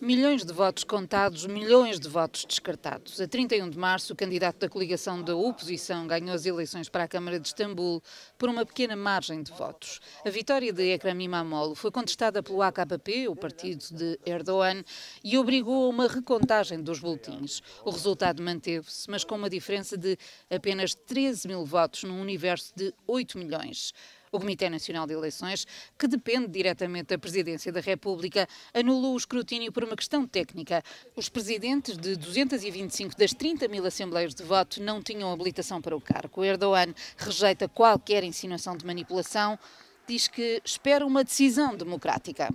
Milhões de votos contados, milhões de votos descartados. A 31 de março, o candidato da coligação da oposição ganhou as eleições para a Câmara de Istambul por uma pequena margem de votos. A vitória de Ekrem Imamoglu foi contestada pelo AKP, o partido de Erdogan, e obrigou a uma recontagem dos boletins. O resultado manteve-se, mas com uma diferença de apenas 13 mil votos num universo de 8 milhões. O Comitê Nacional de Eleições, que depende diretamente da Presidência da República, anulou o escrutínio por uma questão técnica. Os presidentes de 225 das 30 mil assembleias de voto não tinham habilitação para o cargo. Erdogan rejeita qualquer insinuação de manipulação, diz que espera uma decisão democrática.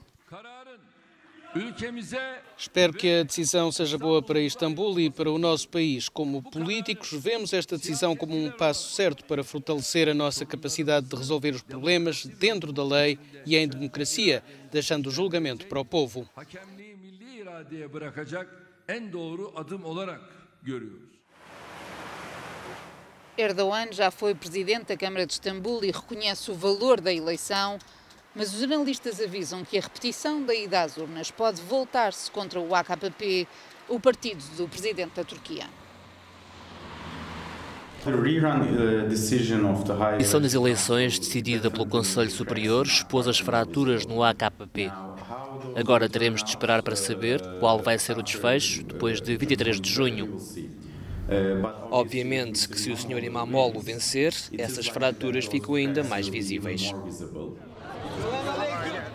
Espero que a decisão seja boa para Istambul e para o nosso país. Como políticos, vemos esta decisão como um passo certo para fortalecer a nossa capacidade de resolver os problemas dentro da lei e em democracia, deixando o julgamento para o povo. Erdogan já foi presidente da Câmara de Istambul e reconhece o valor da eleição mas os jornalistas avisam que a repetição da ida às urnas pode voltar-se contra o AKP, o partido do presidente da Turquia. A decisão das eleições, decidida pelo Conselho Superior, expôs as fraturas no AKP. Agora teremos de esperar para saber qual vai ser o desfecho depois de 23 de junho. Obviamente que se o Sr. Imamoglu vencer, essas fraturas ficam ainda mais visíveis.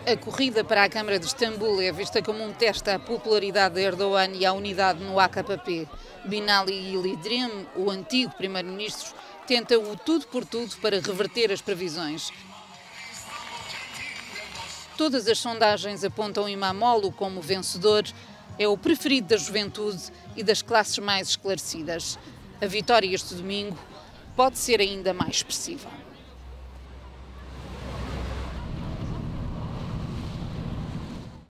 A corrida para a Câmara de Istambul é vista como um teste à popularidade de Erdogan e à unidade no AKP. Binali Yildirim, o antigo primeiro-ministro, tenta o tudo por tudo para reverter as previsões. Todas as sondagens apontam Imamoglu como vencedor, é o preferido da juventude e das classes mais esclarecidas. A vitória este domingo pode ser ainda mais expressiva.